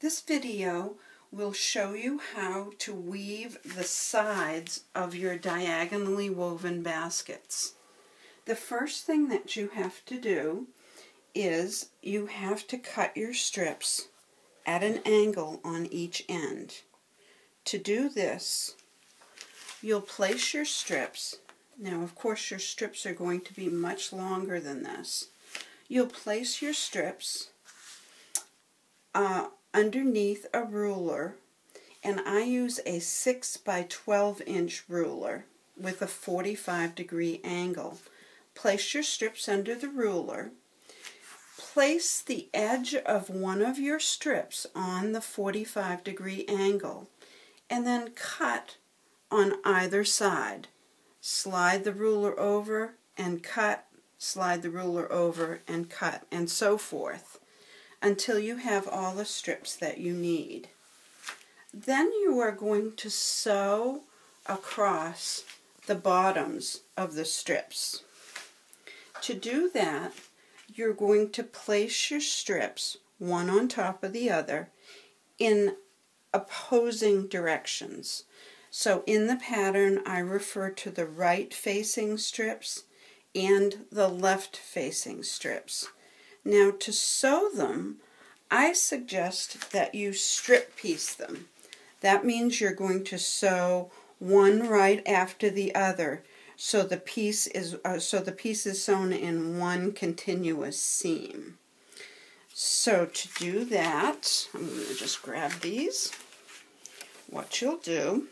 This video will show you how to weave the sides of your diagonally woven baskets. The first thing that you have to do is you have to cut your strips at an angle on each end. To do this, you'll place your strips. Now, of course, your strips are going to be much longer than this. You'll place your strips uh, underneath a ruler and I use a 6 by 12 inch ruler with a 45 degree angle. Place your strips under the ruler. Place the edge of one of your strips on the 45 degree angle and then cut on either side. Slide the ruler over and cut, slide the ruler over and cut, and so forth until you have all the strips that you need. Then you are going to sew across the bottoms of the strips. To do that, you're going to place your strips one on top of the other in opposing directions. So in the pattern, I refer to the right facing strips and the left facing strips. Now to sew them, I suggest that you strip piece them. That means you're going to sew one right after the other so the piece is uh, so the piece is sewn in one continuous seam. So to do that, I'm going to just grab these. What you'll do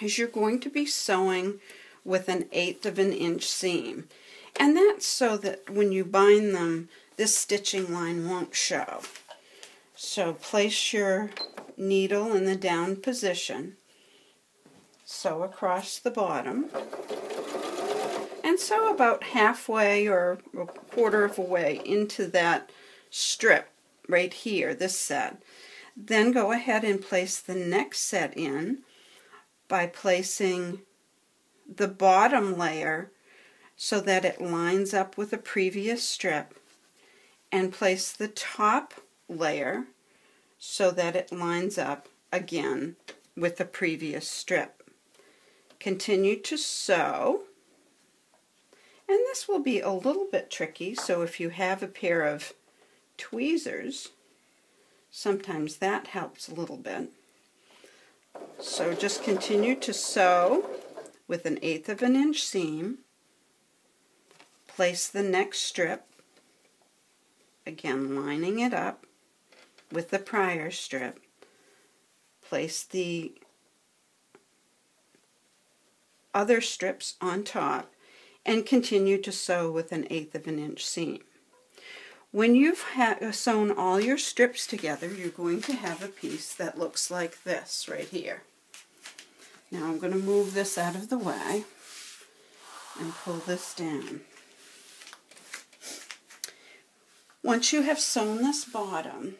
is you're going to be sewing with an eighth of an inch seam. And that's so that when you bind them, this stitching line won't show. So place your needle in the down position, sew across the bottom, and sew about halfway or a quarter of a way into that strip right here, this set. Then go ahead and place the next set in by placing the bottom layer so that it lines up with the previous strip and place the top layer so that it lines up again with the previous strip. Continue to sew and this will be a little bit tricky so if you have a pair of tweezers sometimes that helps a little bit. So just continue to sew with an eighth of an inch seam. Place the next strip Again, lining it up with the prior strip. Place the other strips on top and continue to sew with an eighth of an inch seam. When you've uh, sewn all your strips together, you're going to have a piece that looks like this right here. Now I'm going to move this out of the way and pull this down. Once you have sewn this bottom,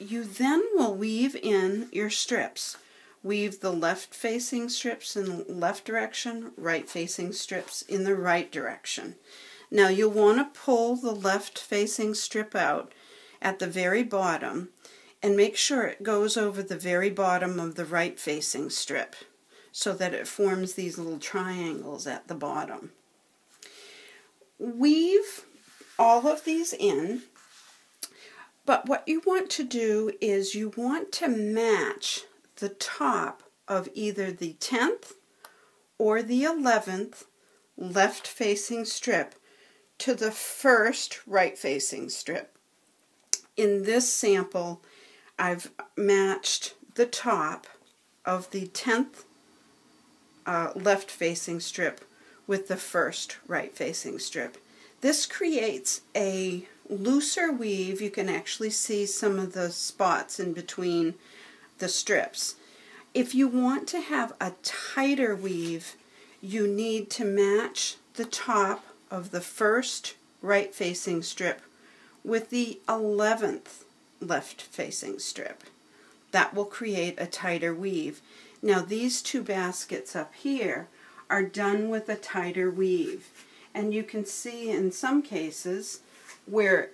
you then will weave in your strips. Weave the left facing strips in the left direction, right facing strips in the right direction. Now you'll want to pull the left facing strip out at the very bottom and make sure it goes over the very bottom of the right facing strip so that it forms these little triangles at the bottom. Weave all of these in but what you want to do is you want to match the top of either the 10th or the 11th left facing strip to the first right facing strip. In this sample, I've matched the top of the 10th uh, left facing strip with the first right facing strip. This creates a looser weave, you can actually see some of the spots in between the strips. If you want to have a tighter weave, you need to match the top of the first right facing strip with the 11th left facing strip. That will create a tighter weave. Now these two baskets up here are done with a tighter weave. And you can see in some cases where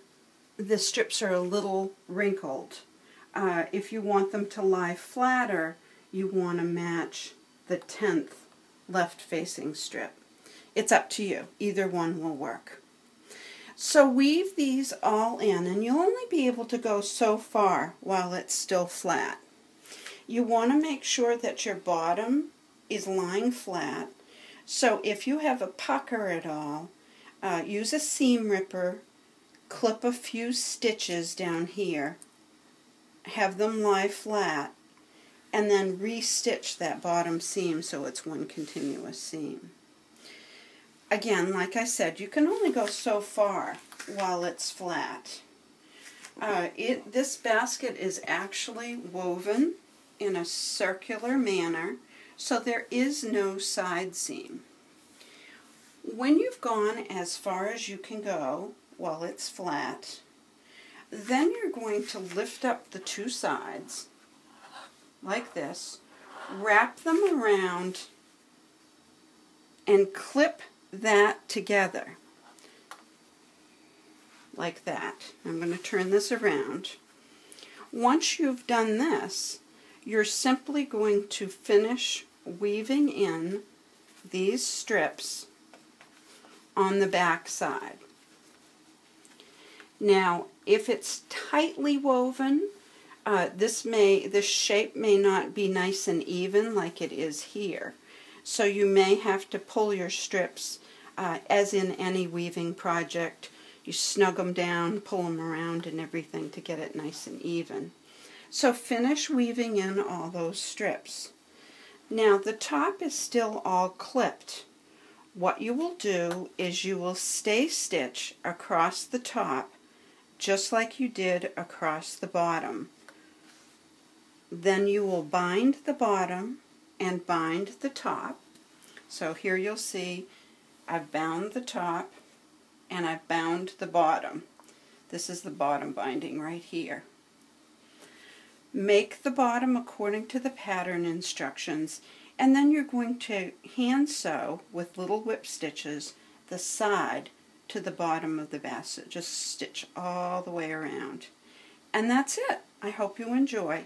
the strips are a little wrinkled. Uh, if you want them to lie flatter, you want to match the 10th left facing strip. It's up to you. Either one will work. So weave these all in and you'll only be able to go so far while it's still flat. You want to make sure that your bottom is lying flat. So if you have a pucker at all, uh, use a seam ripper, clip a few stitches down here, have them lie flat, and then re-stitch that bottom seam so it's one continuous seam. Again, like I said, you can only go so far while it's flat. Uh, it This basket is actually woven in a circular manner, so there is no side seam. When you've gone as far as you can go while it's flat, then you're going to lift up the two sides like this, wrap them around, and clip that together like that. I'm going to turn this around. Once you've done this, you're simply going to finish weaving in these strips on the back side. Now, if it's tightly woven, uh, this may this shape may not be nice and even like it is here. So you may have to pull your strips, uh, as in any weaving project. You snug them down, pull them around and everything to get it nice and even. So finish weaving in all those strips. Now the top is still all clipped. What you will do is you will stay stitch across the top just like you did across the bottom. Then you will bind the bottom and bind the top. So here you'll see I've bound the top and I've bound the bottom. This is the bottom binding right here. Make the bottom according to the pattern instructions and then you're going to hand sew with little whip stitches the side to the bottom of the basket. Just stitch all the way around. And that's it. I hope you enjoy.